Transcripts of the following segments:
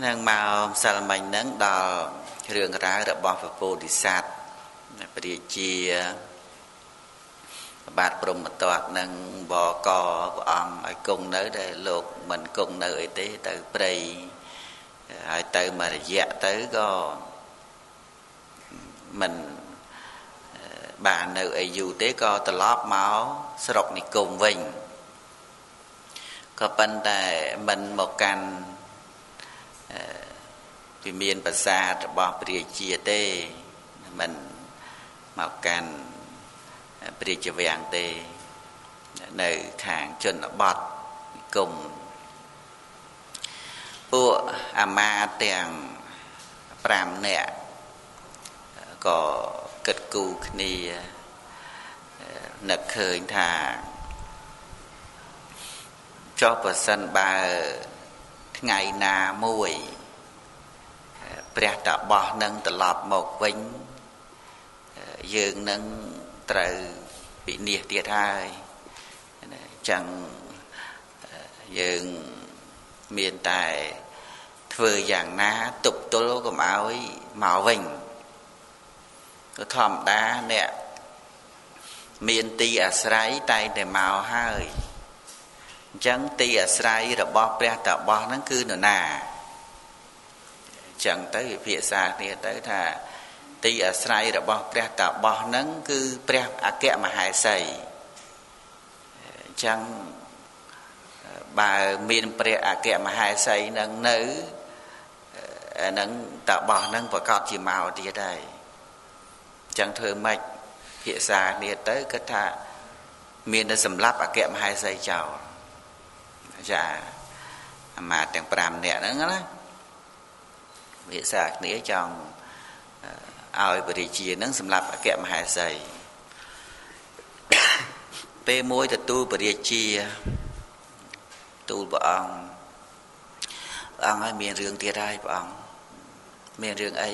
នឹងមកម្សិលមិញហ្នឹងដល់រឿងរ៉ាវរបស់ពពោធិសត្វព្រះរាជាបាទព្រមតតនឹងបកព្រះអង្គឲ្យគង់នៅដែលលោកមិនគង់នៅអីទេទៅព្រៃហើយទៅមួយរយៈទៅក៏មិនបាននៅអីយូរទេក៏ត្រឡប់មកស្រុកនិគមវិញក៏ប៉ុន្តែមិនមកកាន់ វិមានប្រាសាទរបស់ព្រះជាទេមិនមកកាន់ព្រះជាវាំងទេនៅខាងជនបទនិគមពួកអាមាទាំង5នាក់ក៏គិតគូរគ្នានឹកឃើញថាចុះប្រសិនបើ ថ្ងៃណាមួយព្រះតបោះនឹងត្រឡប់មកវិញយើងនឹងត្រូវពិនិត្យទៀតហើយអញ្ចឹងយើងមានតែធ្វើយ៉ាងណាទប់ទល់កុំឲ្យមកវិញក៏ធម្មតាអ្នកមានទីអាស្រ័យតែតែមកហើយ អញ្ចឹងទីអាស្រ័យរបស់ព្រះតបោះហ្នឹងគឺនរណាអញ្ចឹងទៅវិភាសាគ្នាទៅថា ទីអាស្រ័យរបស់ព្រះតបោះហ្នឹងគឺព្រះអគ្គមហេសីអញ្ចឹងបើមានព្រះអគ្គមហេសីនឹងនៅនឹងតបោះនឹងប្រកាសជាមកទៀតហើយអញ្ចឹងធ្វើម៉េចភាសាគ្នាទៅគិតថាមានតែសម្រាប់អគ្គមហេសីចោល ចាអាមាទាំង5នាក់ហ្នឹងណាភាសាគ្នាចង់ឲ្យបរិជាហ្នឹងសម្រាប់អគ្គមហេសីពេលមួយទទួលបរិជាទូលព្រះអង្គព្រះអង្គឲ្យមានរឿងទៀតហើយព្រះអង្គមានរឿងអី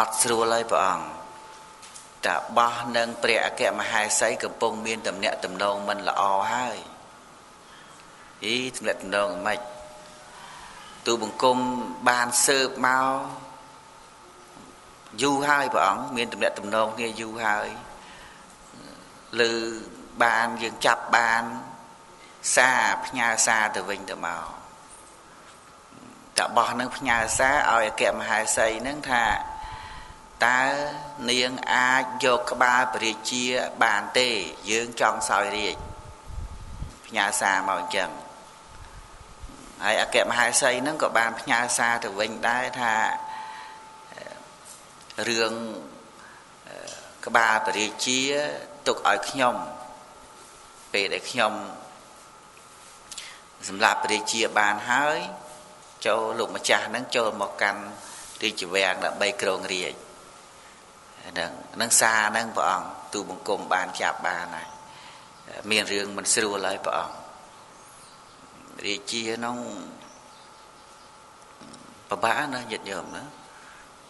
អត់ស្រួលហើយព្រះអង្គតាបោះនឹងព្រះអគ្គមហេសីកំពុងមានតំណែងតំណងមិនល្អហើយ អីតំណែងតំណងមិនទូបង្គំបានស៊ើបមកយូរហើយព្រះអង្គមានតំណែងតំណងគ្នាយូរហើយលើបានយើងចាប់បានសារផ្ញើសារទៅវិញទៅមកតបោះនឹងផ្ញើសារឲ្យអគ្គមហេសីនឹងថាតើនាងអាចយកក្បាលពរាជាបានទេ យើងចង់សោយរាជផ្ញើសារមកអញ្ចឹង ហើយអគ្គមហេសីនឹងក៏បានផ្ញើសារទៅវិញដែរថារឿងក្បាលពរាជាទុកឲ្យខ្ញុំពេលដែលខ្ញុំសម្រាប់រាជាបានហើយចូលលោកម្ចាស់ហ្នឹងចូលមកកាន់រាជវាំងដើម្បីគ្រងរាជហ្នឹងហ្នឹងសារហ្នឹងព្រះអង្គទូបង្គំបានចាប់បានហើយមានរឿងមិនស្រួលហើយព្រះអង្គ រាជាហ្នឹងប្របាណាញាតិញោមណា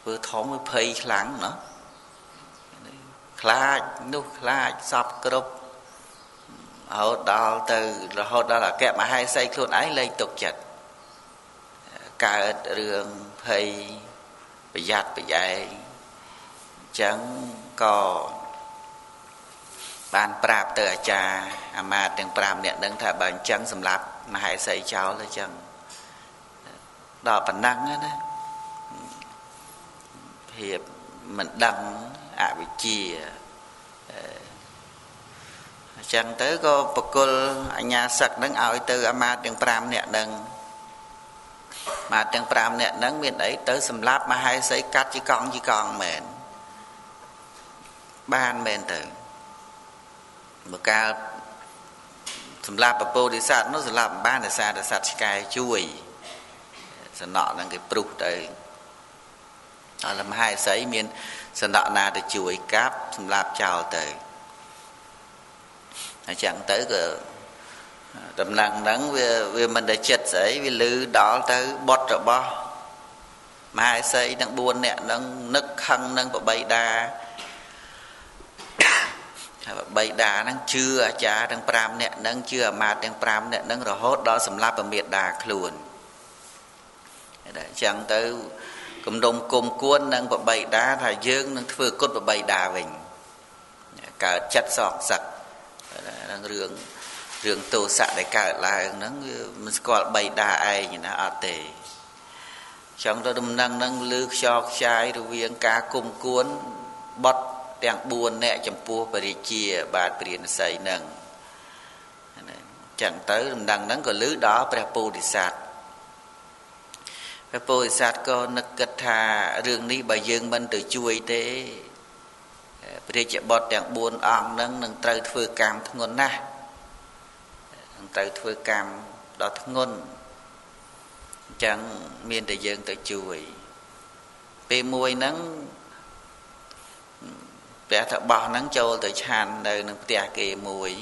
ធ្វើធំវាភ័យខ្លាំងណាខ្លាចនោះខ្លាចសពគ្រប់រហូតដល់ទៅរហូតដល់អគ្គមហេសីខ្លួនឯងលែងទុកចិត្តកើតរឿងភ័យប្រយ័ត្នប្រយែងអញ្ចឹងក៏បានប្រាប់ទៅអាចារ្យអាមាត្យទាំង5នាក់នឹងថាបើអញ្ចឹងសម្រាប់ មហេសីចោលទៅអញ្ចឹងដល់ប៉ុណ្ណឹងណាភាពមិនដឹងអវិជ្ជាអញ្ចឹងទៅក៏បកុលអញ្ញាសឹកនឹងឲ្យទៅអាមាត្យទាំង5នាក់នឹងបាទទាំង5នាក់ហ្នឹងមានអីទៅសម្លាប់មហេសីកាត់ជីកង់ជីកង់មែនបានមែនទៅបើកាល សម្លាប់ពពោធិសត្វនោះសម្លាប់បានតែសារតែសត្វឆ្កែជួយសំណក់ហ្នឹងគេព្រុសទៅអរមហេសីមានសំណក់ណាទៅជួយកាប់សម្លាប់ចោលទៅអញ្ចឹងទៅក៏ដំណឹងហ្នឹងវាវាមិនដែលចិត្តស្អីវាលឺដល់ទៅបុតរបស់មហេសីទាំង4នាក់ហ្នឹងនឹកខឹងនឹងបបីតាហើយ បបីតាហ្នឹងជឿអាចារ្យទាំង5នាក់ហ្នឹងជឿអាមាត្យទាំង5នាក់ហ្នឹងរហូតដល់សម្លាប់ពមេដាខ្លួនអញ្ចឹងទៅគំនុំគុំគួននឹងប្របីដាថាយើងនឹងធ្វើគុតប្របីដាវិញកើតចិត្តសោកសឹកនឹងរឿងរឿងទោសៈដែលកើតឡើងហ្នឹងមិនស្គាល់បីដាឯងណាអត់ទេចង់ទៅដំណឹងហ្នឹងលឺខ្យល់ខ្ចាយរវាងការគុំគួនបត់ ទាំង4នាក់ចំពោះបរិជាបាទព្រានស័យហ្នឹងចឹងទៅដំណឹងហ្នឹងក៏លឺដល់ព្រះពោធិសត្វព្រះពោធិសត្វក៏នឹកគិតថារឿងនេះបើយើងមិនទៅជួយទេព្រះជាបុត្រទាំង4អង្គហ្នឹងនឹងត្រូវធ្វើកម្មធ្ងន់ណាស់នឹងត្រូវធ្វើកម្មដ៏ធ្ងន់អញ្ចឹងមានតែយើងទៅជួយពេលមួយហ្នឹង ព្រះតបោះហ្នឹងចូលទៅឆាននៅនឹងផ្ទះគេមួយ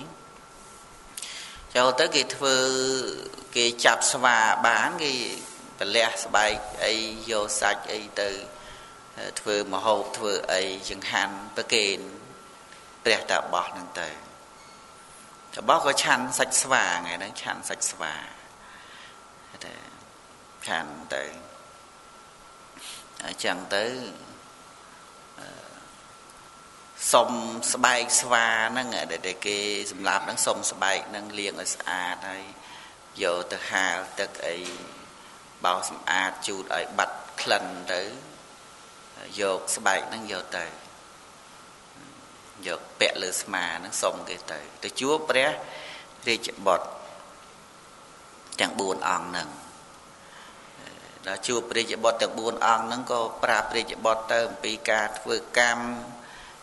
ចូលទៅគេធ្វើគេចាប់ស្វាបានគេប្រលះស្បែកអីយកសាច់អីទៅធ្វើមហូបធ្វើអីចង្ហាន់ប្រគេនព្រះតាបោះហ្នឹងទៅតាបោះក៏ឆាន់សាច់ស្វាថ្ងៃហ្នឹងឆាន់សាច់ស្វាតែឆាន់ទៅអញ្ចឹងទៅ សុំស្បែកស្វាហ្នឹងដែលគេសម្លាប់ហ្នឹងសុំស្បែកហ្នឹងលាងឲ្យស្អាតហើយយកទៅហាលទឹកអីបោសម្អាតជូតឲ្យបាត់ក្លិនទៅយកស្បែកហ្នឹងយកទៅយកពាក់លើស្មាហ្នឹងសុំគេទៅ ទៅជួបព្រះរាជបុត្រទាំង4អង្គហ្នឹងដល់ជួបព្រះរាជបុត្រទាំង4អង្គហ្នឹងក៏ប្រាប់ព្រះរាជបុត្រទៅអំពីការធ្វើកម្ម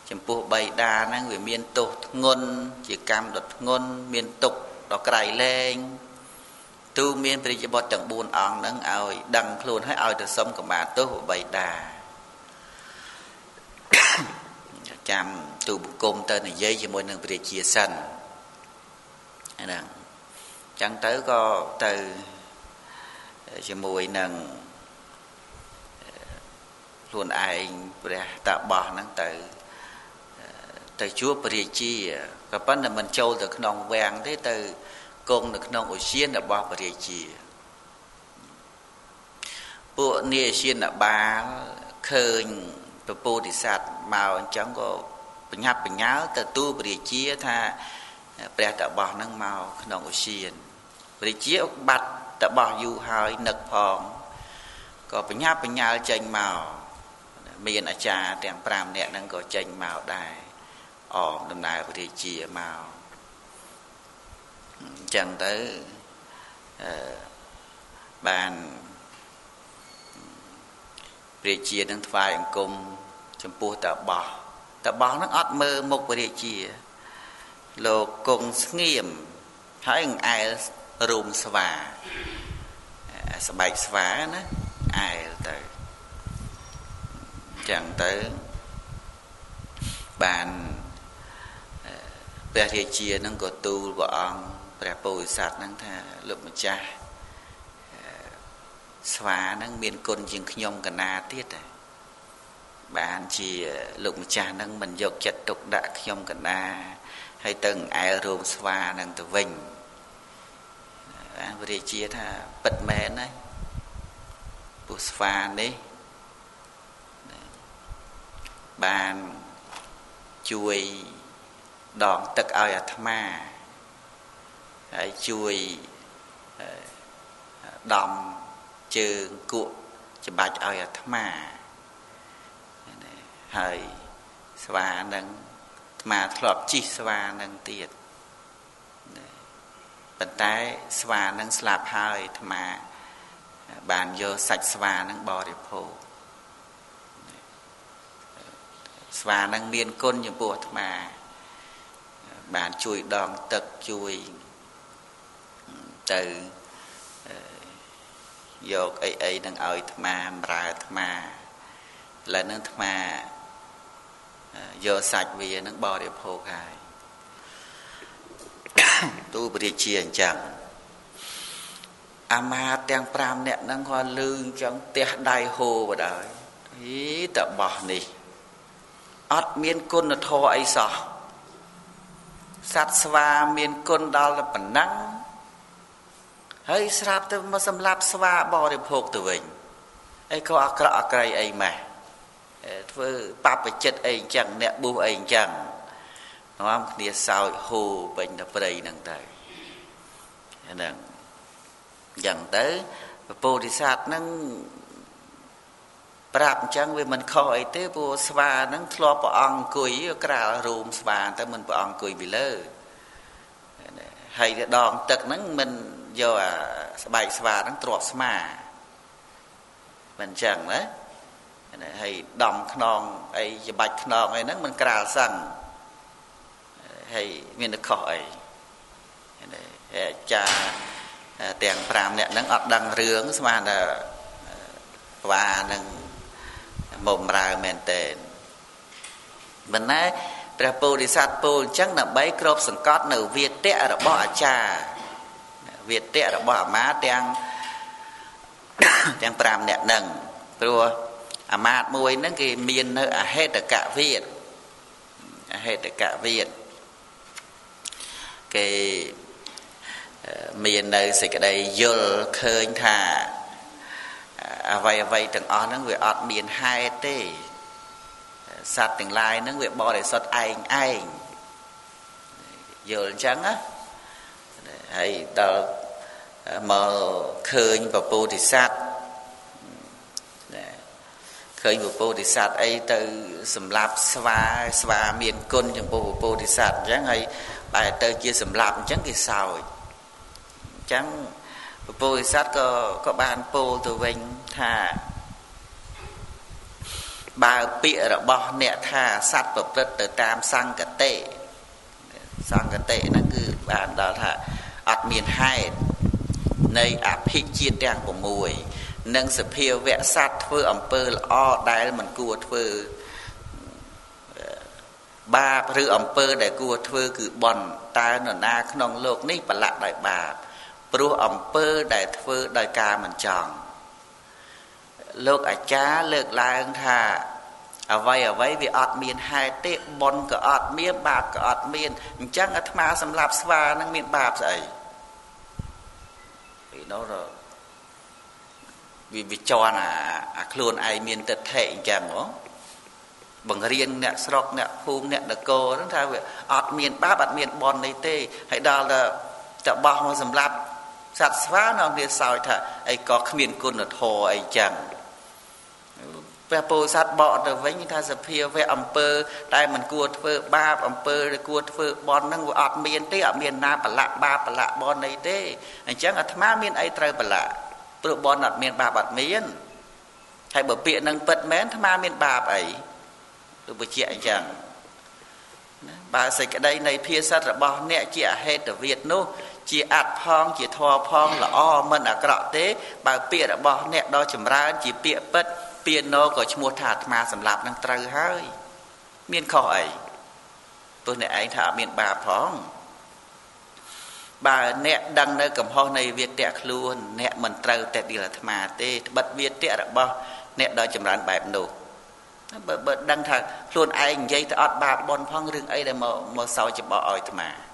ចំពោះបៃតាហ្នឹងវាមានទោសធ្ងន់ជាកម្មដ៏ធ្ងន់មានទុកដ៏ក្រៃលែងទូមានព្រះរាជបុត្រទាំង4អង្គហ្នឹងឲ្យដឹងខ្លួនឲ្យឲ្យទៅសុំកម្មាទោសបៃតាចាំទូបង្គំទៅនិយាយជាមួយនឹងព្រះជាសិនហ្នឹងចឹងទៅក៏ទៅជាមួយនឹងខ្លួនឯងព្រះតាបោះហ្នឹងទៅ ទៅជួបព្រះរាជាក៏ប៉ុន្តែមិនចូលទៅក្នុងវាំងទេទៅគង់នៅក្នុងឧស្សាហរបស់ព្រះរាជាពួកនាយានបាលឃើញពពោធិសត្វមកអញ្ចឹងក៏បញ្ញាប់បញ្ញាលទៅទូព្រះរាជាថាព្រះតបោះនឹងមកក្នុងឧស្សាហព្រះរាជាបាត់តបោះយូរហើយនឹកផងក៏បញ្ញាប់បញ្ញាលចេញមកមានអាចារ្យទាំង5នាក់ហ្នឹងក៏ចេញមកដែរ អមដំណើរព្រះរាជាមកអញ្ចឹងទៅអឺបានព្រះរាជានឹងថ្វាយអង្គមចំពោះតាបោះតាបោះនឹងអត់មើលមុខព្រះរាជាលោកគង់ស្ងៀមហើយអែលរូមស្វាស្បែកស្វាណាអែលទៅចឹងទៅបាន ព្រះរាជានឹងក៏ទូលព្រះអង្គព្រះពោធិសត្វហ្នឹងថាលោកម្ចាស់ស្វាហ្នឹងមានគុណជាងខ្ញុំកណាទៀតតែបានជាលោកម្ចាស់ហ្នឹងមិនយកចិត្តទុកដាក់ខ្ញុំកណាហើយទៅអែលរោមស្វាហ្នឹងទៅវិញបានព្រះរាជាថាពិតមែនហើយពោះស្វានេះបានជួយ ដងទឹកឲ្យអាត្មាហើយជួយដំជើងគក់ច្បាច់ឲ្យអាត្មាហើយស្វានឹងអាត្មាធ្លាប់ជិះស្វានឹងទៀតប៉ុន្តែស្វានឹងស្លាប់ហើយអាត្មាបានយកសាច់ស្វានឹងបរិភោគស្វានឹងមានគុណចំពោះអាត្មា បានជួយដងទឹកជួយទៅយកអីអីនឹងឲ្យអាត្មាបម្រើអាត្មាឥឡូវនឹងអាត្មាយកសាច់វានឹងបរិភោគហើយទូពរិជាអញ្ចឹងអាមាទាំង5នាក់ហ្នឹងគាត់លឺអញ្ចឹងផ្ទះដៃហូបដែរហីតបោះនេះអត់មានគុណធម៌អីសោះ សត្វស្វាមានគុណដល់តែប៉ុណ្ណឹងហើយស្រាប់ទៅមកសម្លាប់ស្វាបរិភោគទៅវិញអីក៏អាក្រក់អាក្រៃអីម៉េះធ្វើបបចិត្តអីអញ្ចឹងអ្នកបុះអីអញ្ចឹងនាំគ្នាសោចហូរពេញទៅព្រៃហ្នឹងទៅហ្នឹងអញ្ចឹងទៅពពោធិសត្វហ្នឹង ប្រាប់អញ្ចឹងវាមិនខុសអីទេព្រោះស្វាហ្នឹងធ្លាប់ព្រះអង្គអង្គុយក្រាលរូមស្វាទៅមិនព្រះអង្គអង្គុយពីលើហើយដងទឹកហ្នឹងមិនយកអាស្បែកស្វាហ្នឹងទ្របស្មាមិនអញ្ចឹងណាហើយដំខ្នងអីច្បាច់ខ្នងអីហ្នឹងមិនក្រាលសឹងហើយមានតែខុសអីអាចារ្យទាំង5នាក់ហ្នឹងអត់ដឹងរឿងស្មានតែវ៉ានឹង បំរើមែនតើមិនណែព្រះពោធិសត្វពោលអញ្ចឹងដើម្បីគ្របសង្កត់នៅវាទៈរបស់អាចារ្យវាទៈរបស់អាមាទាំងទាំង5នាក់ហ្នឹងព្រោះអាមាតមួយហ្នឹងគេមាននៅអហេតកវាទអហេតកវាទគេមាននៅសេចក្តីយល់ឃើញថា អ្វីអ្វីទាំងអស់ហ្នឹងវាអត់មានហេតុទេសត្វទាំងឡាយហ្នឹងវាបរិសុទ្ធឯងឯងយល់អញ្ចឹងណាហើយដល់មកឃើញពពោធិសត្វឃើញពពោធិសត្វអីទៅសម្លាប់ស្វាស្វាមានគុណចំពោះពពោធិសត្វអញ្ចឹងហើយបែរទៅជាសម្លាប់អញ្ចឹងគេសោចអញ្ចឹង ពពោធិសត្វក៏ក៏បានពោលទៅវិញថាបើពាក្យរបស់អ្នកថាសត្វប្រព្រឹត្តទៅតាមសង្កតិសង្កតិហ្នឹងគឺបានដល់ថាអត់មានហេតុនៃអភិជាតិទាំង6និងសភាវៈសត្វធ្វើអំពើល្អដែលមិនគួរធ្វើបាបឬអំពើដែលគួរធ្វើគឺបន់តើនរណាក្នុងលោកនេះប្រឡាក់ដោយបាប ព្រោះអំពើដែលធ្វើដោយការមិនចង់លោកអាចារ្យលើកឡើងថាអ្វីអ្វីវាអត់មានហេតុទេបុណ្យក៏អត់មានបាបក៏អត់មានអញ្ចឹងអាត្មាសម្រាប់ស្វានឹងមានបាបស្អីពីនោះវាវិចរអាអាខ្លួនឯងមានទិដ្ឋិអញ្ចឹងហ៎បង្រៀនអ្នកស្រុកអ្នកភូមិអ្នកនគរហ្នឹងថាវាអត់មានបាបអត់មានបន់នេះទេហើយដល់ទៅតបោះមកសម្រាប់ សត្វស្វានៅគ្នាសោយថាអីក៏គ្មានគុណធម៌អីចឹងព្រះពោធិសត្វបកទៅវិញថាសភាវៈអំពើតែមិនគួរធ្វើបាបអំពើឬគួរធ្វើបន់ហ្នឹងវាអត់មានទេអត់មានណាប្រឡាក់បាបប្រឡាក់បន់អីទេអញ្ចឹងអាត្មាមានអីត្រូវប្រឡាក់ព្រោះបន់អត់មានបាបអត់មានហើយបើពាក្យហ្នឹងពិតមែនអាត្មាមានបាបអីលោកបញ្ជាក់អញ្ចឹងបើសេចក្តីនៃភាសិតរបស់អ្នកជាអហេតុវិទនោះ ជាអត្តផងជាធម៌ផងល្អមិនអាក្រក់ទេ បើពាក្យរបស់អ្នកដ៏ចម្រើន ជាពាក្យពិតពាណោក៏ឈ្មោះថាអាត្មាសម្លាប់នឹងត្រូវហើយ មានខុសអីព្រោះអ្នកឯងថាអត់មានបាបផងបើអ្នកដឹងនៅកំហុសនៃវាទៈខ្លួន អ្នកមិនត្រូវតែឌីលអាត្មាទេត្បិតវាទៈរបស់អ្នកដ៏ចម្រើនបែបនោះបើបើដឹងថាខ្លួនឯងនិយាយទៅអត់បាបបនផងរឿងអីដែលមកមកសោចបោឲ្យអាត្មា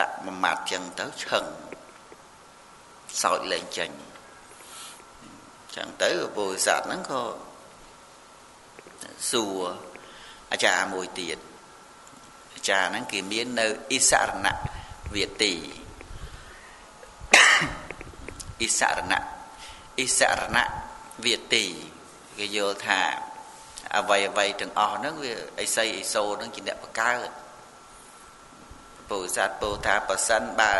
ដាក់មួយម៉ាត់ចឹងទៅឈឹងសោចលេងចេញចឹងទៅពុទ្ធសាសហ្នឹងក៏សួរអាចារ្យមួយទៀតអាចារ្យហ្នឹងគេមាននៅអិសរណៈវាទីអិសរណៈអិសរណៈវាទីគេយល់ថាអវ័យអវ័យទាំងអស់ហ្នឹងវាអិសីអិសូរហ្នឹងជាអ្នកបកើត ពុទ្ធសាសពោថាប្រសិនបើ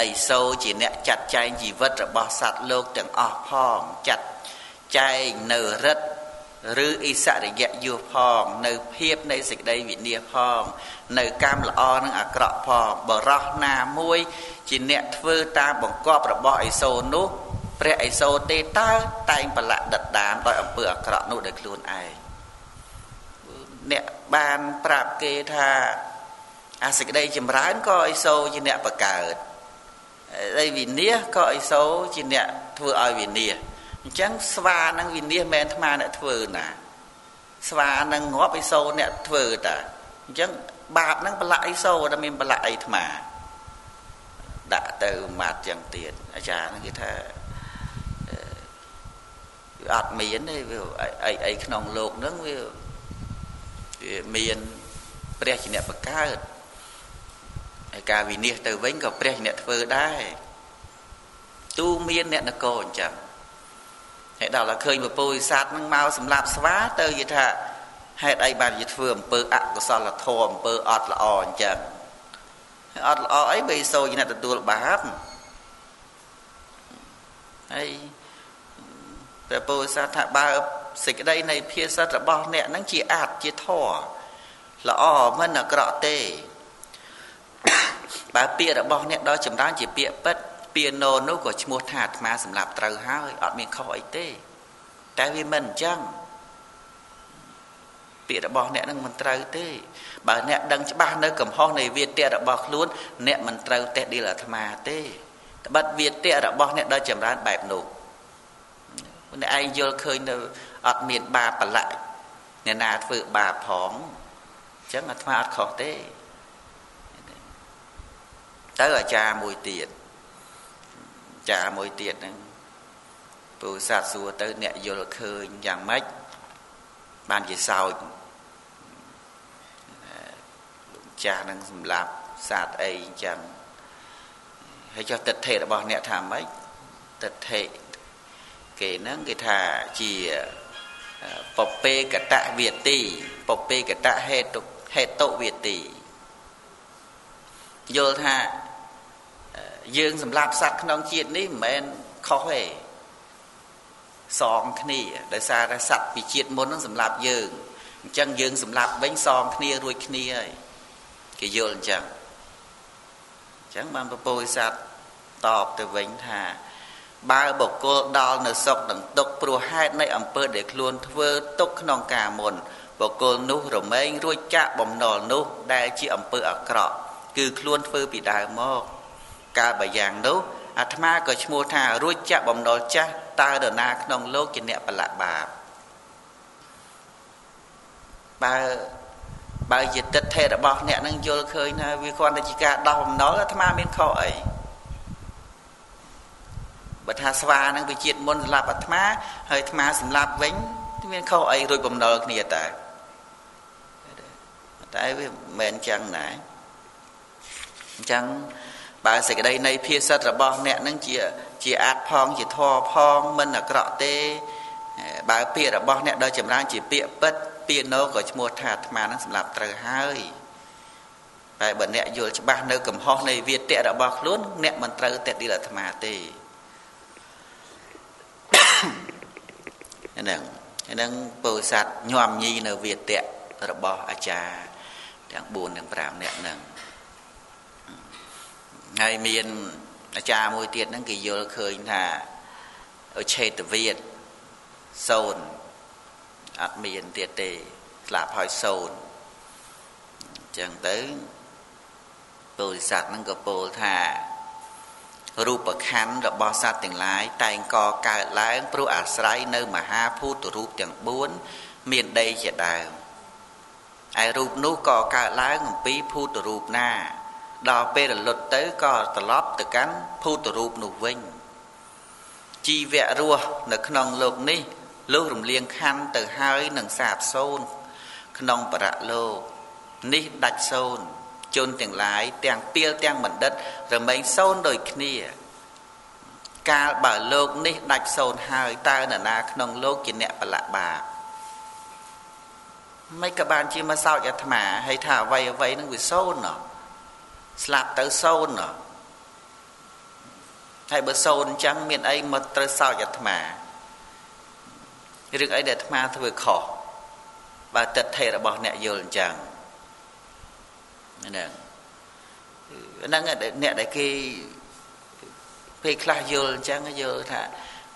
អីសូរជាអ្នកចាត់ចែងជីវិតរបស់សត្វលោកទាំងអស់ផងចាត់ចែងនៅរិទ្ធឬអិសរិយយុផង នៅភាពនៃសេចក្តីវិនិច្ឆ័យផង នៅកម្មល្អនិងអាក្រក់ផងបរោះណាមួយ ជាអ្នកធ្វើតាមបង្គាប់របស់អិសូរនោះព្រះអិសូរទេតើតែងប្រឡាក់ដិតដាមដោយអំពើអាក្រក់នោះដោយខ្លួនឯងអ្នកបានប្រាប់គេថា អាសេចក្តីចម្រើនក៏អិសូរជាអ្នកបង្កើតហើយវិនិច្ឆ័យក៏អិសូរជាអ្នកធ្វើឲ្យវិនិច្ឆ័យអញ្ចឹងស្វានឹងវិនិច្ឆ័យមិនអាត្មាអ្នកធ្វើណាស្វានឹងងាប់អិសូរអ្នកធ្វើតាអញ្ចឹងបាបនឹងប្រឡាក់អិសូរតែមានប្រឡាក់អីអាត្មាដាក់ទៅម៉ាត់ចឹងទៀតអាចារ្យនឹងគេថាអត់មានទេវាអីអីក្នុងលោកហ្នឹងវាវាមានព្រះជាអ្នកបង្កើត ហើយការវិនិច្ឆ័យទៅវិញក៏ព្រះជាអ្នកធ្វើដែរទូមានអ្នកនគរអញ្ចឹងហើយដល់តែឃើញពពុយសัตว์នឹងមកសម្លាប់ស្វាទៅយល់ថាហេតុអីបានជាធ្វើអំពើអកុសលធម៌អំពើអត់ល្អអញ្ចឹងអត់ល្អអីបីសូជាអ្នកទទួលបាបហើយព្រះពោធិសត្វថាបើសេចក្តីនៃភាសិតរបស់អ្នកនឹងជាអាចជាធរល្អមិនអាក្រក់ទេ បើពាក្យរបស់អ្នកដល់ចម្រើនជាពាក្យពិតពាណូនោះក៏ឈ្មោះថាអាត្មាសម្រាប់ត្រូវហើយអត់មានខុសអីទេ តែវាមិនអញ្ចឹងពាក្យរបស់អ្នកនឹងមិនត្រូវទេបើអ្នកដឹងច្បាស់នៅកំហុសនៃវាទៈរបស់ខ្លួន អ្នកមិនត្រូវតេះឌីលអាត្មាទេត្បិតវាទៈរបស់អ្នកដល់ចម្រើនបែបនោះអ្នកឯងយល់ឃើញនៅអត់មានបាបប្រឡាក់អ្នកណាធ្វើបាបផងអញ្ចឹងអាត្មាអត់ខុសទេ ទៅអាចារ្យមួយទៀតចារ្យមួយទៀតហ្នឹងពូសัตว์សួរទៅអ្នកយល់ឃើញយ៉ាងម៉េចបានជាសោចចាស់នឹងសម្លាប់សាតអីអញ្ចឹងហើយចុះទិដ្ឋិរបស់អ្នកថាម៉េចទិដ្ឋិគេហ្នឹងគេថាជាពពេកតវិទីពពេកតហេតុហេតុវិទីយល់ថា យើងសម្រាប់សត្វក្នុងជាតិនេះមិនមែនខុសទេសងគ្នាដោយសារតែសត្វពីជាតិមុននឹងសម្រាប់យើងអញ្ចឹងយើងសម្រាប់វិញសងគ្នារួចគ្នាហើយគេយល់អញ្ចឹងអញ្ចឹងបានពពោសត្វតបទៅវិញថាបើបុគ្គលដល់នៅសុខនឹងទុកព្រោះហេតុនៃអំពើដែលខ្លួនធ្វើទុកក្នុងការមុនបុគ្គលនោះរមែងរួចចាក់បំណុលនោះដែលជាអំពើអាក្រក់គឺខ្លួនធ្វើពីដើមមក កាលបើយ៉ាងនោះអាត្មាក៏ឈ្មោះថារួចចាក់បំណុលចាស់តើនរណាក្នុងលោកជាអ្នកប្រឡាក់បាបបើបើជាទិដ្ឋិរបស់អ្នកនឹងយល់ឃើញថាវាគ្រាន់តែជាការដោះបំណុលអាត្មាមានខុសអីបើថាស្វានឹងវាជាតិមុនសម្រាប់អាត្មាហើយអាត្មាសម្រាប់វិញមានខុសអីរួចបំណុលគ្នាតើតែវាមិនមែនចឹងណាអញ្ចឹង បើសេចក្តីនៃភាសិតរបស់អ្នកនឹងជាជាអាចផងជាធរផងមិនអាក្រក់ទេបើពាក្យរបស់អ្នកដល់ចម្រើនជាពាក្យពិតពាក្យណូក៏ឈ្មោះថាអាត្មានឹងសម្រាប់ត្រូវហើយតែបើអ្នកយល់ច្បាស់នៅកំហុសនៃវាទៈរបស់ខ្លួនអ្នកមិនត្រូវតេតិលអាត្មាទេហ្នឹងហ្នឹងពោធិសត្វញោមញីនៅវាទៈរបស់អាចារ្យទាំង4ទាំង5នាក់ហ្នឹង ហើយមានអាចារ្យមួយទៀតហ្នឹងគេយល់ឃើញថាឆេតវិទ្យសូនអត់មានទៀតទេស្លាប់ហើយសូនអញ្ចឹងទៅពោធិសត្វហ្នឹងក៏ពោលថារូបខណ្ឌរបស់សត្វទាំងឡាយតែងកកើតឡើងព្រោះអាស្រ័យនៅមហាភូតរូបទាំង4មានដីជាដើមឯរូបនោះក៏កើតឡើងអំពីភូតរូបណា ដល់ពេលរលត់ទៅក៏ត្រឡប់ទៅកាន់ភូតរូបនោះវិញជីវៈរស់នៅក្នុងលោកនេះលុះរំលៀងខណ្ឌទៅហើយនឹងសាបសូន្យក្នុងបរៈលោកនេះដាច់សូន្យជនទាំងឡាយទាំងពីលទាំងបណ្ឌិតរមែងសូន្យដូចគ្នា កាលបើលោកនេះដាច់សូន្យហើយតើនរណាក្នុងលោកជាអ្នកប្រឡាក់បាបមិនក៏បានជាមកសោចអាត្មាហើយថាអ្វីអ្វីនឹងវាសូន្យណោះ ស្លាប់ទៅសូន្យហើយបើសូន្យអញ្ចឹងមានអីមកត្រូវសោចអាត្មារឿងអីដែលអាត្មាធ្វើខុសបើទិដ្ឋិរបស់អ្នកយល់អញ្ចឹងហ្នឹងហ្នឹងអ្នកដែលគេពេលខ្លះយល់អញ្ចឹងយល់ថា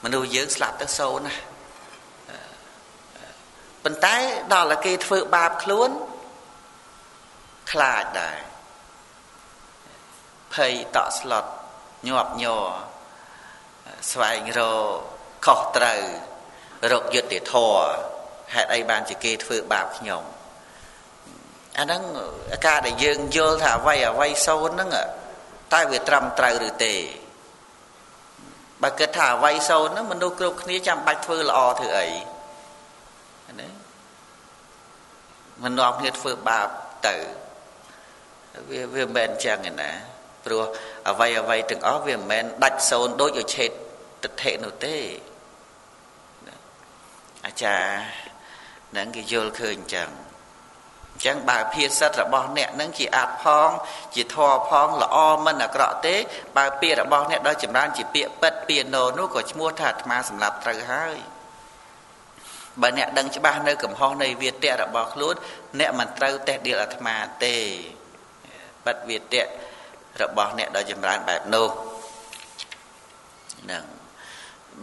មនុស្សយើងស្លាប់ទៅសូន្យណាប៉ុន្តែដល់តែគេធ្វើបាបខ្លួនខ្លាចដែរ ភ័យតក់ស្លុតញាប់ញ័រស្វែងរកខុសត្រូវរកយុត្តិធម៌ហេតុអីបានជាគេធ្វើបាបខ្ញុំអាហ្នឹងការដែលយើងយល់ថាអ្វីអ្វីសូនហ្នឹងតែវាត្រឹមត្រូវឬទេបើគិតថាអ្វីសូន្យហ្នឹងមនុស្សគ្រប់គ្នាចាំបាច់ធ្វើល្អធ្វើអីណាមិននាំគ្នាធ្វើបាបទៅវាវាមិនមែនចឹងឯណា ព្រោះអ្វីអ្វីទាំងអស់វាមិនមែនដាច់សូន្យដូចឧឆេតទិដ្ឋិនោះទេអាចារ្យនឹងគេយល់ឃើញអញ្ចឹងអញ្ចឹងបើភាសិតរបស់អ្នកនឹងជាអាចផង ជាធរផងល្អមិនអាក្រក់ទេ បើពាក្យរបស់អ្នកដល់ចម្រើនជាពាក្យពិតពាក្យណូនោះក៏ឈ្មោះថាអាត្មាសម្រាប់ត្រូវហើយបើអ្នកដឹងច្បាស់នៅកំហុសនៃវាទៈរបស់ខ្លួនអ្នកមិនត្រូវតេះដៀលអាត្មាទេបិទវាទៈ របស់អ្នកដល់ចម្រើនបែបនោះនឹង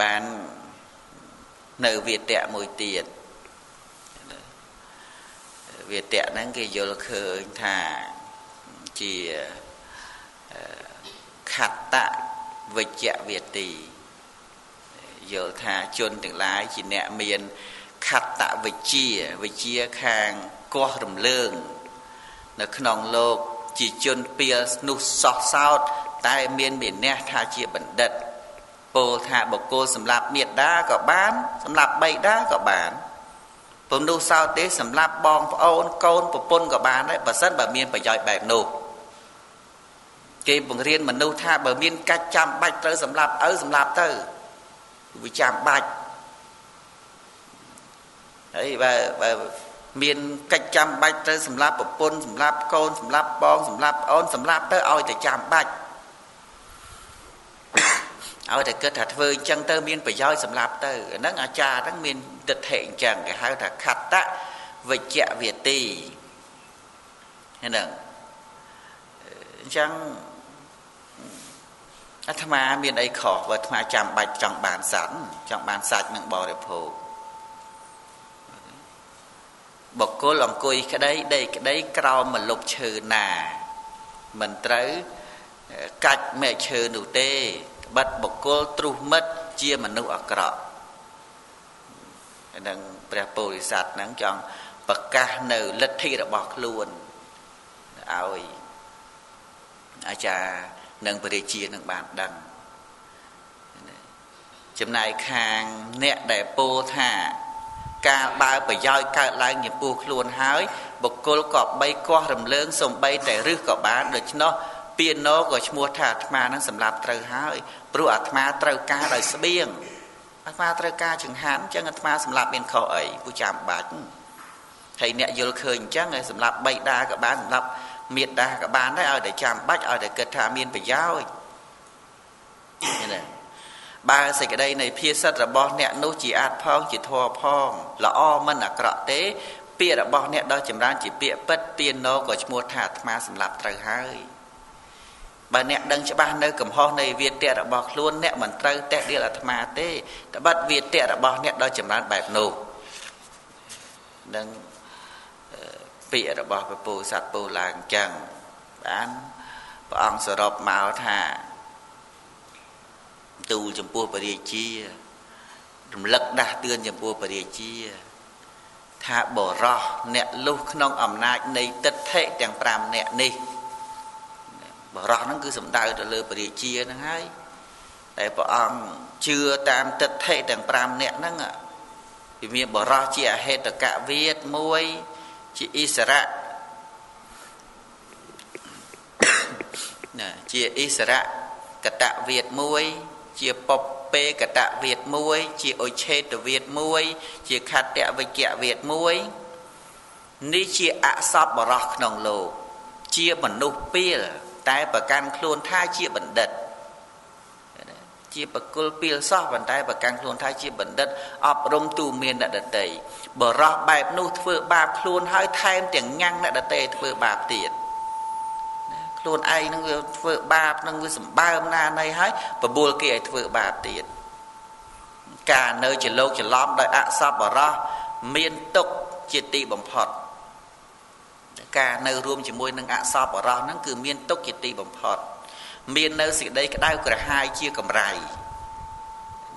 បាននៅវាទៈមួយទៀតវាទៈហ្នឹងគេយល់ឃើញថាជាខត្តវិជ្ជវាទីយល់ថាជនទាំងឡាយជាអ្នកមានខត្តវិជ្ជាវិជ្ជាខាងកោះរំលើង នៅក្នុងលោក ជាជនពៀលនោះសោះសោតតែមានមានះថាជាបណ្ឌិតពោលថាបុគ្គលសម្រាប់មេដាក៏បាន សម្រាប់បៃតាក៏បានពុំនោះសោតទេសម្រាប់បងប្អូនកូនប្រពន្ធក៏បានដែរបើសិនបើមានប្រយោជន៍បែបនោះគេបង្រៀនមនុស្សថាបើមានកាច់ចាំបាច់ត្រូវសម្រាប់ឪសម្រាប់ទៅវាចាំបាច់ហើយបើបើ មានកិច្ចចាំបាច់ត្រូវសម្រាប់ប្រពន្ធសម្រាប់កូនសម្រាប់បងសម្រាប់ប្អូនសម្រាប់ទៅឲ្យតែចាំបាច់ឲ្យតែគិតថាធ្វើអញ្ចឹងទៅមានប្រយោជន៍សម្រាប់ទៅអាហ្នឹងអាចារ្យហ្នឹងមានទិដ្ឋិអញ្ចឹងគេហៅថាខត្តវិជ្ជវាទីហ្នឹងអញ្ចឹងអាត្មាមានអីខុសបើអាត្មាចាំបាច់ចង់បានសัตว์ចង់បានសាច់នឹងបរិភោគ បុគ្គលអង្គុយក្តីដេកក្តីក្រោមម្លប់ឈើណាមិនត្រូវកាច់មែកឈើនោះទេបិទបុគ្គលទ្រុះមិត្តជាមនុស្សអាក្រក់នឹងព្រះពោធិសត្វហ្នឹងចង់ប្រកាសនៅលទ្ធិរបស់ខ្លួនឲ្យអាចារ្យនិងពរិជានឹងបានដឹងចំណែកខាងអ្នកដែលពោលថា ការបើប្រយោជន៍កើតឡើងចំពោះខ្លួនហើយបុគ្គលក៏បីកោះរំលើងសំបីតែរឹសក៏បានដូច្នោះពាណោក៏ឈ្មោះថាអាត្មានឹងសម្រាប់ត្រូវហើយព្រោះអាត្មាត្រូវការដោយស្បៀងអាត្មាត្រូវការចង្ហាន់អញ្ចឹងអាត្មាសម្រាប់មានខុសអីពូចាំបាច់ហើយអ្នកយល់ឃើញអញ្ចឹងហើយសម្រាប់បីដាក៏បានសម្រាប់មេដាក៏បានដែរឲ្យតែចាំបាច់ឲ្យតែគិតថាមានប្រយោជន៍ណា បើសេចក្តីនៃភាសិតរបស់អ្នកនោះជាអាចផងជាធរផងល្អមិនអាក្រក់ទេ ពាក្យរបស់អ្នកដល់ចម្រើនជាពាក្យពិតពាណោក៏ឈ្មោះថាអាត្មាសម្រាប់ត្រូវហើយបើអ្នកដឹងច្បាស់នៅកំហុសនៃវាទៈរបស់ខ្លួនអ្នកមិនត្រូវតេះដៀលអាត្មាទេត្បិតវាទៈរបស់អ្នកដល់ចម្រើនបែបនោះនឹងពាក្យរបស់ពពុសត្វពោឡើងអញ្ចឹងបានព្រះអង្គសរុបមកថា ទូលចំពោះពរាជារំលឹកដាស់តឿនចំពោះពរាជា ថាបរោះអ្នកលុះក្នុងអំណាចនៃទិដ្ឋិទាំង5អ្នកនេះបរោះហ្នឹងគឺសំដៅទៅលើពរាជាហ្នឹងហើយតែព្រះអង្គជឿតាមទិដ្ឋិទាំង5អ្នកហ្នឹងវាមានបរោះជាអហេតកវិទមួយជាអិសរៈណាជាអិសរៈកតវិទមួយ ជាពពេកតវិទមួយ ជាអុឆេតវិទមួយ ជាខត្តវិជ្ជវិទមួយនេះជាអសពបរោះក្នុងលោក ជាមនុស្សពីលតែប្រកាន់ខ្លួនថាជាបណ្ឌិត ជាបកុលពីលសោះប៉ុន្តែប្រកាន់ខ្លួនថាជាបណ្ឌិតអប់រំទូមានអ្នកដតីបរោះបែបនោះធ្វើបាបខ្លួនហើយថែមទាំងញ៉ាំងអ្នកដតីធ្វើបាបទៀត ខ្លួនឯងនឹងវាធ្វើបាបនឹងវាសម្បើមណានៃហើយបបួលគេឲ្យធ្វើបាបទៀតការនៅជាលោកច្រឡំដោយអសប្បរោះមានទុកជាទីបំផុតការនៅរួមជាមួយនឹងអសប្បរោះហ្នឹងគឺមានទុកជាទីបំផុតមាននៅសេចក្តីក្តៅក្រហាយជាកម្រៃ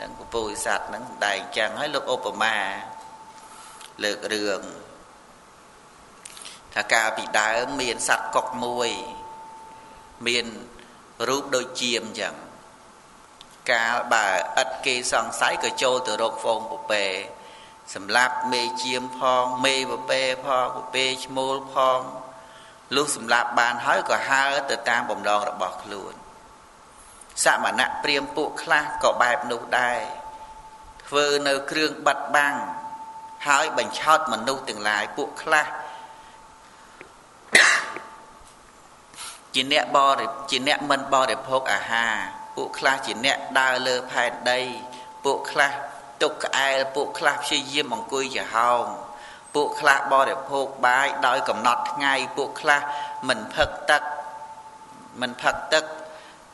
នឹងពពុទ្ធសាសហ្នឹងសម្ដែងចឹងហើយលោកឧបមាលើករឿងថាកាលពីដើមមានសត្វកុកមួយ មានរូបដូចជាអញ្ចឹងកាលបើឥតគេសង្ស័យក៏ចូលទៅរកហ្វូងពពែសម្រាប់មេជាមផងមេពពែផងពពែឈ្មោលផងលុះសម្រាប់បានហើយក៏ហើទៅតាមបំណងរបស់ខ្លួនសមណៈព្រាមពួកខ្លះក៏បែបនោះដែរធ្វើនៅគ្រឿងបាត់បាំងហើយបញ្ឆោតមនុស្សទាំងឡាយពួកខ្លះ ជាអ្នកបរិជាអ្នកមិនបរិភោគអាហារពួកខ្លះជាអ្នកដើរលើផែនដី ពួកខ្លះទុកក្អែលពួកខ្លះព្យាយាមអង្គុយចំហោងពួកខ្លះបរិភោគបាយដោយកំណត់ថ្ងៃពួកខ្លះមិនផឹកទឹកមិនផឹកទឹក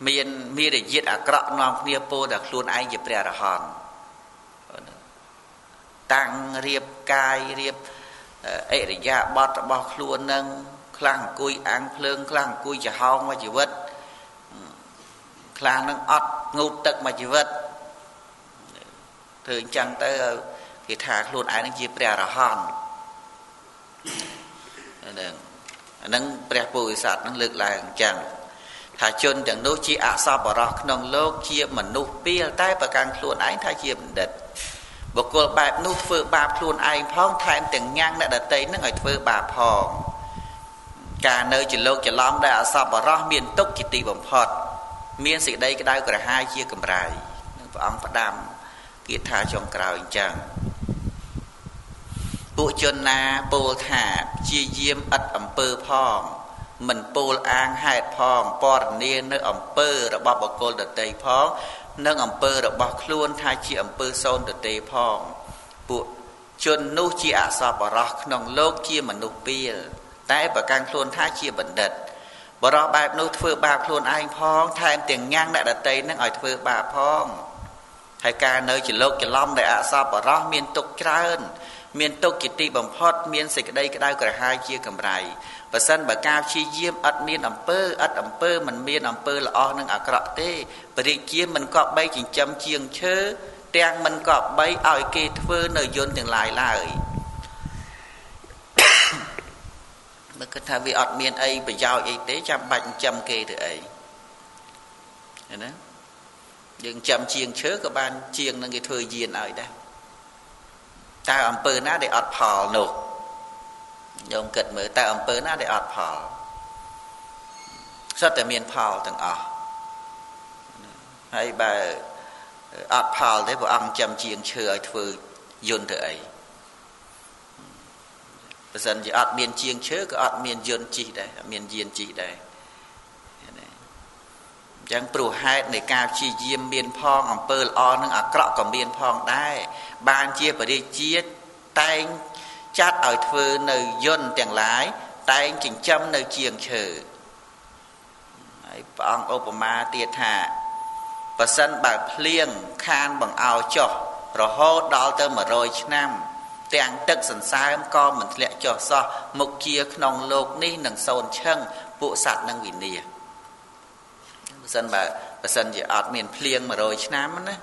មានមានរយិតអាក្រក់នាំគ្នាពោលតែខ្លួនឯងជាព្រះរហន្តតាំងរៀបកាយរៀបអិរិយាបថរបស់ខ្លួននឹង ខ្លះអង្គុយអាំងភ្លើងខ្លះអង្គុយចំហោងមួយជីវិតខ្លះនឹងអត់ងូតទឹកមួយជីវិតធ្វើអញ្ចឹងទៅគេថាខ្លួនឯងនឹងជាព្រះអរហន្តហ្នឹងអានឹងព្រះពុទ្ធិសត្វនឹងលើកឡើងអញ្ចឹងថាជនទាំងនោះជាអសប្បុរសក្នុងលោកជាមនុស្សពីលតែប្រកាន់ខ្លួនឯងថាជាបណ្ឌិតបុគ្គលបែបនោះធ្វើបាបខ្លួនឯងផងថែមទាំងញ៉ាំងអ្នកដតីនឹងឲ្យធ្វើបាបផង ការនៅជាលោកច្រឡំដែលអសប្បុរសមានទុកជាទីបំផុត មានសេចក្តីក្តៅក្រហាយជាកម្រៃនឹងព្រះអង្គផ្ដាំគាថាចុងក្រោយអញ្ចឹងពួកជនណាពោលថាជាយាមឥតអំពើផង មិនពោលអាងហេតុផងពរនានៅអំពើរបស់បុគ្គលដតីផង និងអំពើរបស់ខ្លួនថាជាអំពើសូនទទេផងពួកជននោះជាអសប្បុរសក្នុងលោកជាមនុស្សពីល តែប្រកាន់ខ្លួនថាជាបណ្ឌិតបរោះបែបនោះធ្វើបាបខ្លួនឯងផងថែមទាំងញ៉ាំងអ្នកដតីនឹងឲ្យធ្វើបាបផងហើយការនៅជាលោកច្រឡំដែលអសប្បុរសមានទុកច្រើន មានទុកជាទីបំផុត មានសេចក្តីក្តៅក្រហាយជាកម្រៃបើសិនបើការព្យាយាមឥតមានអំពើឥតអំពើមិនមានអំពើល្អនិងអាក្រក់ទេបរិជាមិនក៏បីចិញ្ចឹមជាងឈើទាំងមិនក៏បីឲ្យគេធ្វើនៅយន្តទាំងឡាយឡើយ បើគិតថាវាអត់មានអីប្រយោជន៍អីទេចាំបាច់ចិញ្ចឹមគេទៅអីឃើញណាយើងចាំជាងឈើក៏បានជាងនឹងគេធ្វើយានឲ្យដែរតើអំពើណាដែលអត់ផលនោះញោមគិតមើលតើអំពើណាដែលអត់ផលសុទ្ធតែមានផលទាំងអស់ហើយបើអត់ផលទេព្រះអង្គចាំជាងឈើឲ្យធ្វើយន្តទៅអី បើសិនជាអត់មានជាងឈើក៏អត់មានយន្តជិះដែរអត់មានយានជិះដែរអញ្ចឹងព្រោះហេតុនៃការព្យាយាមមានផងអំពើល្អនិងអាក្រក់ក៏មានផងដែរបានជាបរិជាតែងចាត់ឲ្យធ្វើនៅយន្តទាំងឡាយតែងចិញ្ចឹមនៅជាងឈើហើយព្រះអង្គឧបមាទៀតថាបើសិនបើភ្លៀងខានបង្អោចុះរហូតដល់ទៅ100ឆ្នាំ ទាំងទឹកសន្សើមក៏មិនធ្លាក់ចុះសោះមុខជាក្នុងលោកនេះនឹងសូនឈឹងពួកសត្វនឹងវិនាបើសិនបើបើសិនជាអត់មានភ្លៀង100ឆ្នាំណា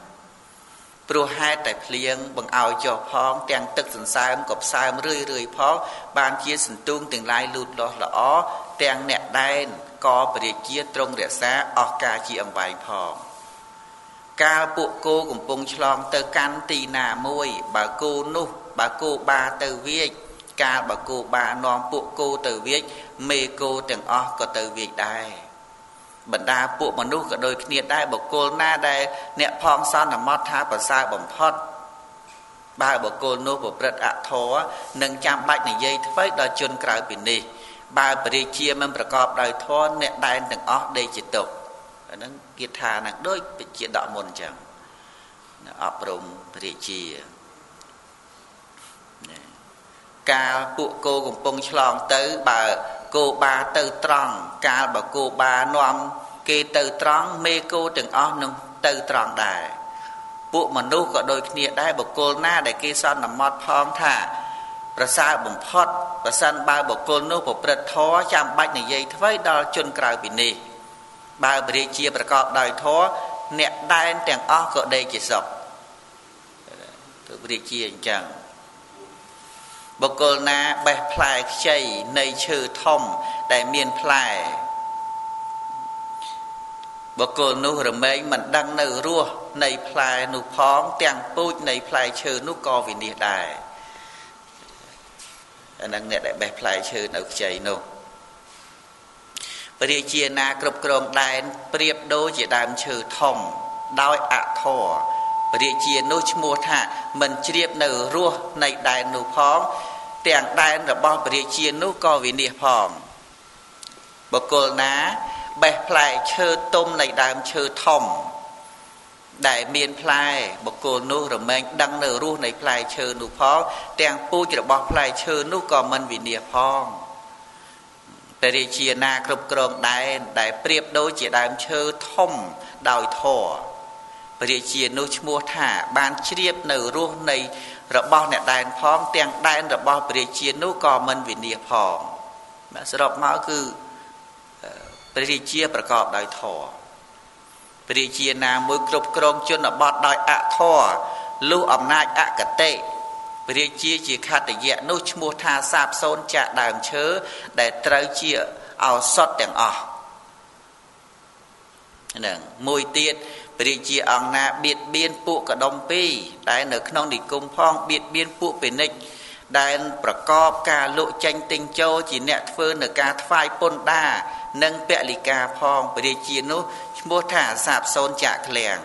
ព្រោះហេតុតែភ្លៀងបង្អោយចុះផង ទាំងទឹកសន្សើមក៏ផ្សើមរឿយរឿយផងបានជាសន្ទូងទាំងឡាយលូតលាស់ល្អទាំងអ្នកដែនក៏ពរាជាទ្រង់រក្សាអស់ការជាអង្វែងផងកាលពួកគោកំពុងឆ្លងទៅកាន់ទីណាមួយ បើគោនោះ បើគោបាទៅវាចកាលបើគោបានាំពួកគោទៅវាចមេគោទាំងអស់ក៏ទៅវាចដែរបណ្ដាពួកមនុស្សក៏ដូចគ្នាដែរបុគ្គលណាដែលអ្នកផងសន្មត់ថាប្រសើរបំផុតបើបុគ្គលនោះប្រព្រឹត្តអធរនឹងចាំបាច់និយាយធ្វើដល់ជនក្រៅពីនេះបើពរិជាមិនប្រកបដោយធម៌អ្នកដែនទាំងអស់ដេកជាទុកអាហ្នឹងគាថាហ្នឹងដូចពជាដកមុនអញ្ចឹងអប់រំពរិជា កាលពួកគោកំពុងឆ្លងទៅបើគោបាទៅត្រង់កាលបើគោបានាំគេទៅត្រង់មេគោទាំងអស់នឹងទៅត្រង់ដែរពួកមនុស្សក៏ដូចគ្នាដែរបុគ្គលណាដែលគេសន្មត់ផងថាប្រសើរបំផុតប្រសិនបើបុគ្គលនោះប្រព្រឹត្តធម៌ចាំបាច់និយាយអ្វីដល់ជនក្រៅពីនេះបើបរិជាប្រកបដោយធម៌អ្នកដែនទាំងអស់ក៏ដេកជាសុខគឺបរិជាអញ្ចឹង បុគ្គលណាបេះផ្លែខ្ចីនៃឈើធំដែលមានផ្លែបបុគ្គលនោះរមែងមិនដឹងនៅរសនៃផ្លែនោះផង ទាំងពូជនៃផ្លែឈើនោះក៏វិនិច្ឆ័យដែរអានឹងអ្នកដែលបេះផ្លែឈើនៅខ្ចីនោះព្រះរាជាណាគ្រប់គ្រងដែនប្រៀបដូចជាដើមឈើធំដោយអធរព្រះរាជានោះឈ្មោះថាមិនជ្រាបនៅរសនៃដែននោះផង ទាំងដែនរបស់ព្រះរាជានោះក៏វិនិច្ឆ័យផងបុគ្គលណាបេះផ្លែឈើទុំនៃដើមឈើធំដែលមានផ្លែបុគ្គលនោះរមែងដឹងនៅរសនៃផ្លែឈើនោះផងទាំងពូជរបស់ផ្លែឈើនោះក៏មិនវិនិច្ឆ័យផងព្រះរាជាណាគ្រប់គ្រងដែនដែលប្រៀបដូចជាដើមឈើធំដោយធរព្រះរាជានោះឈ្មោះថាបានជ្រាបនៅរសនៃ របស់អ្នកដែនផងទាំងដែនរបស់ព្រះរាជានោះក៏មិនវិនិច្ឆ័យផងសរុបមកគឺព្រះរាជាប្រកបដោយធម៌ព្រះរាជាណាមួយគ្រប់គ្រងជនបទដោយអធរលុះអំណាចអកតេព្រះរាជាជាខតយៈនោះឈ្មោះថាសាបសូនចាក់ដើមឈើដែលត្រូវជាឱសថទាំងអស់ហ្នឹងមួយទៀតព្រះរាជាអង្គណាបៀតបៀនពួកកដុំពីរដែលនៅក្នុងនិគមផងបៀតបៀនពួកពេនិចដែលប្រកបការលក់ចេញទិញចូលជាអ្នកធ្វើនៅការថ្វាយពុនដា និងពលិកាផងព្រះរាជានោះឈ្មោះថាសាបសូនចាក់ឃ្លាំង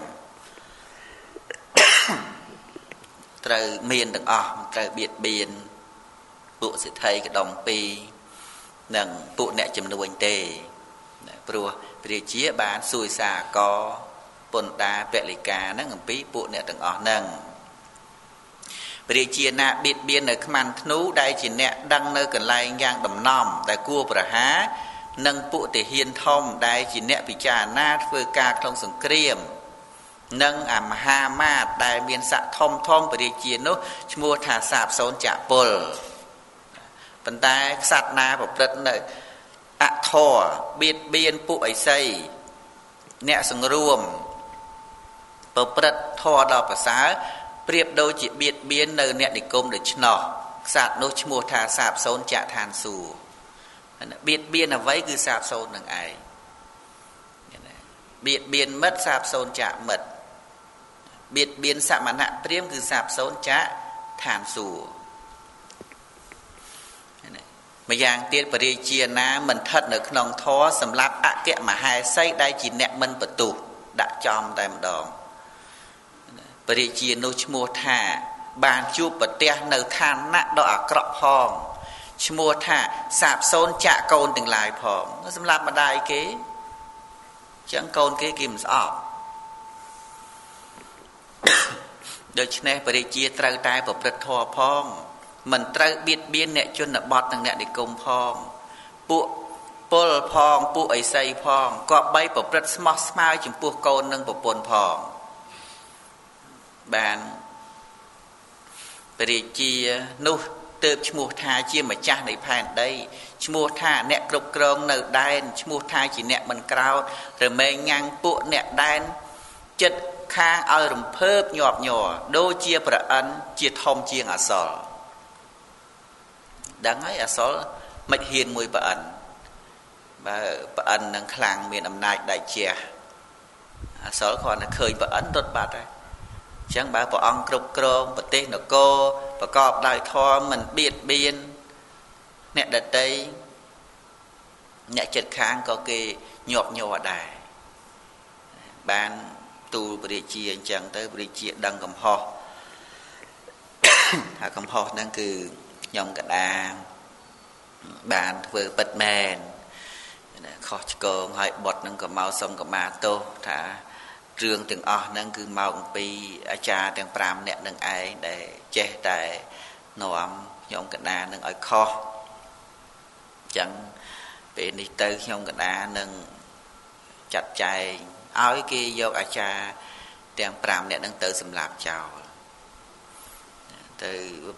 ត្រូវមានទាំងអស់ត្រូវបៀតបៀនពួកសិទ្ធិកដុំពីរនិងពួកអ្នកចំនួនទេព្រោះព្រះរាជាបានសួយសាក ពុនដាពលិកាហ្នឹងអំពីពួកអ្នកទាំងអស់ហ្នឹងព្រះរាជាណាបៀតបៀននៅខ្មាន់ធ្នូដែលជាអ្នកដឹងនៅកន្លែងយ៉ាងដំណំដែលគួរប្រហារនិងពួកទាហានធំដែលជាអ្នកពិចារណាធ្វើការក្នុងសង្គ្រាមនិងអាមហាមាតដែលមានស័ក្តិធំធំពរាជានោះឈ្មោះថាសាបសូនចពលប៉ុន្តែខ្សាត់ណាប្រព្រឹត្តនៅអធរបៀតបៀនពួកអិសីអ្នកសង្រួម ប្រព្រឹត្តធរដល់ប្រសើរប្រៀបដូចជាបៀតបៀននៅអ្នកនិគមដូច្នោះខ្សាត់នោះឈ្មោះថាសាបសូនចឋានសួគ៌បៀតបៀនអ្វីគឺសាបសូន្យនឹងឯងបៀតបៀនមិត្តសាបសូន្យចាក់មិត្តបៀតបៀនសមណៈព្រាមគឺសាបសូន្យចាក់ឋានសួគ៌ម្យ៉ាងទៀតបរិជាណាមិនថិតនៅក្នុងធរសម្រាប់អគ្គមហេសីដែលជាអ្នកមិនបទុះដាក់ចំតែម្ដង បរិជានោះឈ្មោះថា បានជួបប្រទះនៅឋានៈដ៏អាក្រក់ផងឈ្មោះថាសាបសូនចាក់កូនទាំងឡាយផងសម្រាប់ម្ដាយគេចឹងកូនគេគេមិនស្អប់ដូច្នេះបរិជាត្រូវតែប្រព្រឹត្តធម៌ផងមិនត្រូវបៀតបៀនអ្នកជនបទនិងអ្នកនិគមផងពួកពលផងពួកអិសីផងក៏បីប្រព្រឹត្តស្មោះស្មៅចំពោះកូននិងប្រពន្ធផង បានព្រះរាជានោះទើបឈ្មោះថាជាម្ចាស់នៃផែនដីឈ្មោះថាអ្នកគ្រប់គ្រងនៅដែនឈ្មោះថាជាអ្នកមិនក្រោតរមែងញ៉ាំងពួកអ្នកដែនចិត្តខាងឲ្យរំភើបញាប់ញ័រដូចជាប្រអិនជាធំជាងអសលដឹងហើយអសលមិនហ៊ានមួយប្រអិនបើប្រអិននឹងខ្លាំងមានអំណាចដៃជះអសលគ្រាន់តែឃើញប្រអិនរត់បាត់ហើយ អញ្ចឹងបើព្រះអង្គគ្រប់គ្រងប្រទេសនគរប្រកបដោយធម៌មិនបៀតបៀនអ្នកដតីអ្នកចិត្តខាងក៏គេញាប់ញ័រដែរបានទូលព្រះរាជាអញ្ចឹងទៅព្រះរាជាដឹងកំហុសថាកំហុសហ្នឹងគឺខ្ញុំកដាបានធ្វើពិតមែនខុសឆ្គងហើយបុតនឹងក៏មកសុំកម្មាទោសថា រឿងទាំងអស់ហ្នឹងគឺមកអំពីអាចារ្យទាំង5នាក់នឹងឯងដែលចេះតែនាំខ្ញុំកណ្ដានឹងឲ្យខុសអញ្ចឹងពេលនេះទៅខ្ញុំកណ្ដានឹងចាត់ចែងឲ្យគេយកអាចារ្យទាំង5នាក់នឹងទៅសម្លាប់ចោលទៅ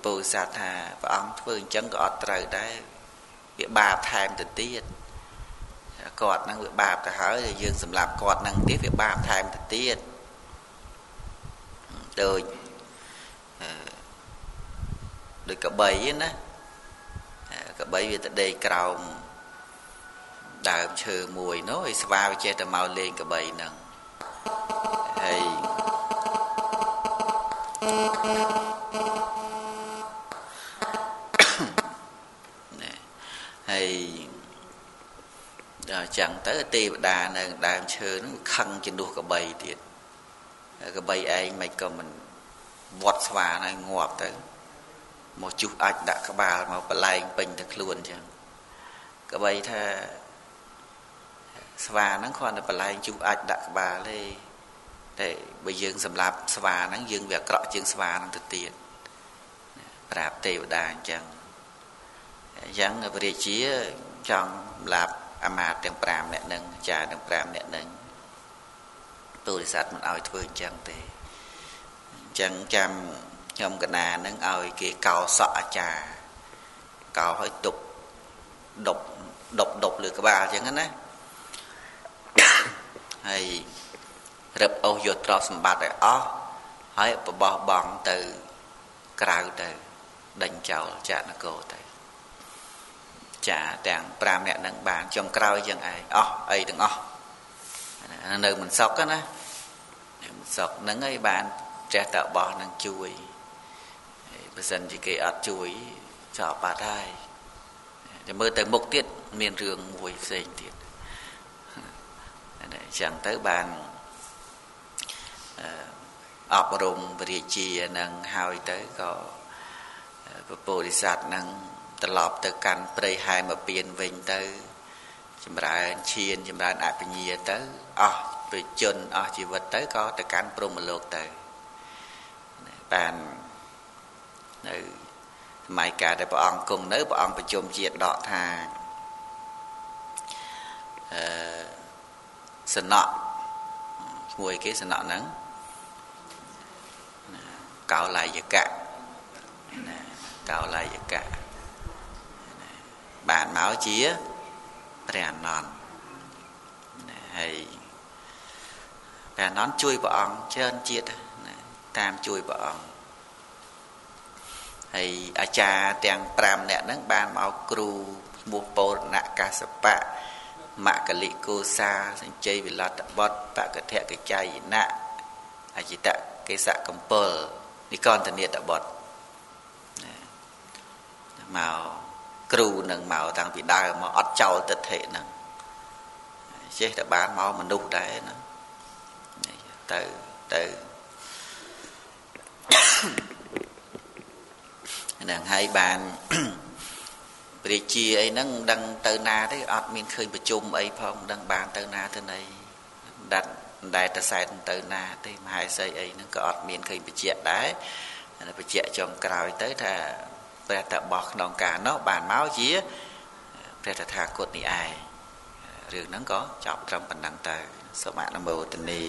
ពោធិសត្វថាព្រះអង្គធ្វើអញ្ចឹងក៏អត់ត្រូវដែរវាបាបថែមទៅទៀត គាត់ហ្នឹងវាបាបទៅហើយយើងសម្លាប់គាត់ហ្នឹងទៀតវាបាបថែមទៅទៀតដូចដូចកបីណាកបីវាទៅដេកក្រោមដើមឈើមួយនោះឯស្វាវាចេះតែមកលេងកបីហ្នឹងហើយហើយ ដល់ចឹងទៅទេវតានៅដើមឈើហ្នឹងខឹងជំនួសកបីទៀតកបីឯងមិនក៏មិនវត្តស្វាហើយងាប់ទៅមកជុះអាចដាក់ក្បាលមកបលែងពេញទៅខ្លួនចឹងកបីថាស្វាហ្នឹងគ្រាន់តែបលែងជុះអាចដាក់ក្បាលទេតែបើយើងសម្រាប់ស្វាហ្នឹងយើងវាអាក្រក់ជាងស្វាហ្នឹងទៅទៀតប្រាប់ទេវតាអញ្ចឹងអញ្ចឹងព្រះរាជាចង់សម្រាប់ អាមាត្យទាំង5អ្នកនឹងអាចារ្យទាំង5អ្នកនឹងទូរិស័តមិនឲ្យធ្វើអញ្ចឹងទេអញ្ចឹងចាំខ្ញុំកណានឹងឲ្យគេកោសក់អាចារ្យកោឲ្យទុកដប់ដប់ដប់លើក្បាលអញ្ចឹងណាហើយរឹបអូសយកទ្រព្យសម្បត្តិឲ្យអស់ហើយបបោះបង់ទៅក្រៅទៅដេញចោលចានគរទៅ ចាទាំង5នាក់នឹងបានចុងក្រោយយ៉ាងឯងអស់អីទាំងអស់នៅមិនសុកណានៅមិនសុកហ្នឹងឯងបានចេះតែបោះនឹងជួយបើសិនជាគេអត់ជួយចោលបាត់ហើយតែមើលទៅមុខទៀតមានរឿងមួយផ្សេងទៀតអញ្ចឹងទៅបានអប់រំពរាជានឹងហើយទៅក៏ពពុរិស័ទនឹង ត្រឡប់ទៅកាន់ព្រៃហែមពៀនវិញទៅចម្រើនឈានចម្រើនអបញ្ញាទៅអស់ប្រជជនអស់ជីវិតទៅក៏ទៅកាន់ព្រហ្មលោកទៅបាននៅសម័យកាលដែលព្រះអង្គគង់នៅព្រះអង្គប្រជុំជាតិដកថាអឺសនៈឈ្មោះគេសនៈហ្នឹងកោលាយកៈកោលាយកៈ បានមកជាព្រះអនន្តហើយព្រះអនន្តជួយព្រះអង្គច្រើនជាតិតាមជួយព្រះអង្គហើយអាចារ្យទាំង5នាក់ហ្នឹងបានមកគ្រូឈ្មោះពរណកាសបៈមកលិកោសាសញ្ជ័យវិលតបុតបកធកចៃណៈអចិតកេសៈកំពលនិកន្តនេតបុតមក គ្រូនឹងមកតាំងពីដើមមកអត់ចោលទិដ្ឋិហ្នឹងចេះតែបានមកមនុស្សដែរហ្នឹងទៅទៅហ្នឹងហើយបានព្រះជាអីហ្នឹងដឹងទៅណាទេអត់មានឃើញប្រជុំអីផងដឹងបានទៅណាទៅណីដាត់មិនដែលទៅសែតទៅណាទេមហេសីអីហ្នឹងក៏អត់មានឃើញបញ្ជាក់ដែរបញ្ជាក់ចុងក្រោយទៅថា ព្រះតបោះក្នុងការនោះបានមកជាព្រះតថាគតនេះឯងរឿងហ្នឹងក៏ចប់ត្រឹមប៉ុណ្ណឹងទៅសូមអនុមោទនា